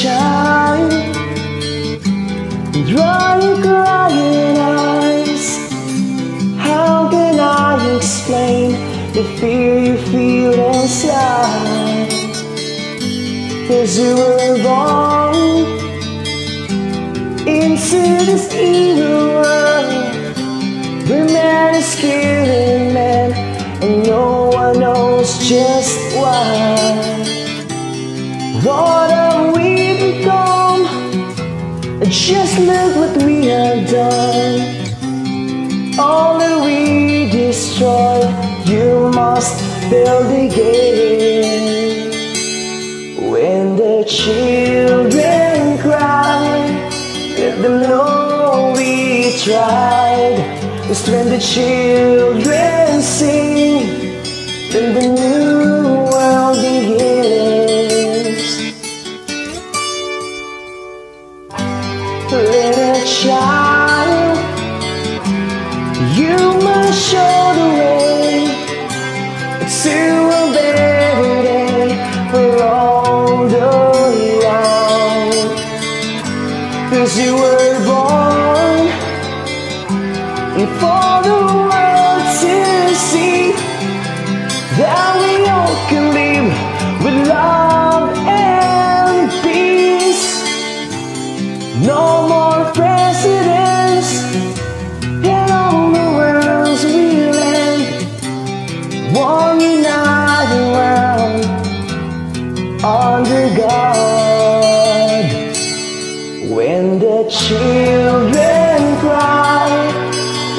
Dry your crying eyes. How can I explain the fear you feel inside? Cause you were born into this evil world Where man is killing man And no one knows just why. What have we? Just look what we have done. All that we destroy You must build again. When the children cry Let them know we tried. Just when the children sing Then the new world begins child. You must show the way. To a better day For all the young Cause you were born For the world to see. That under God. When the children cry,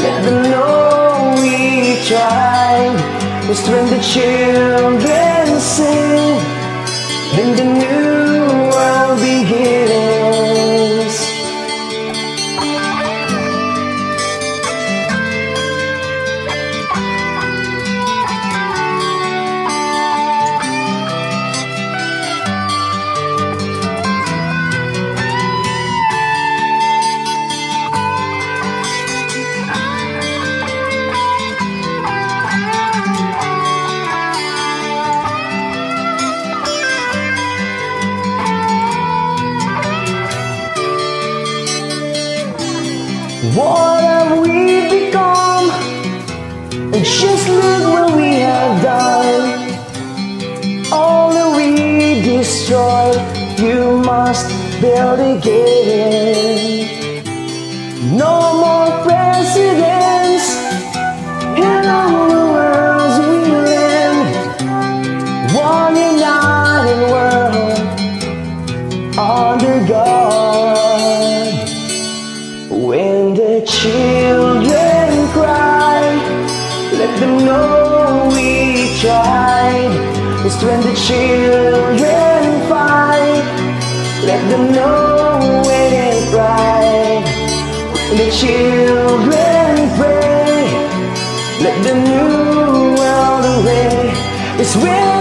let them know we tried. Just when the children sing, then the new world begins. Just look what we have done. All that we destroyed, you must build again. No more presidents in all the worlds we live. One united world under God. When the children them know we tried. Just when the children fight, let them know it ain't right. When the children pray, let the new world away. It's when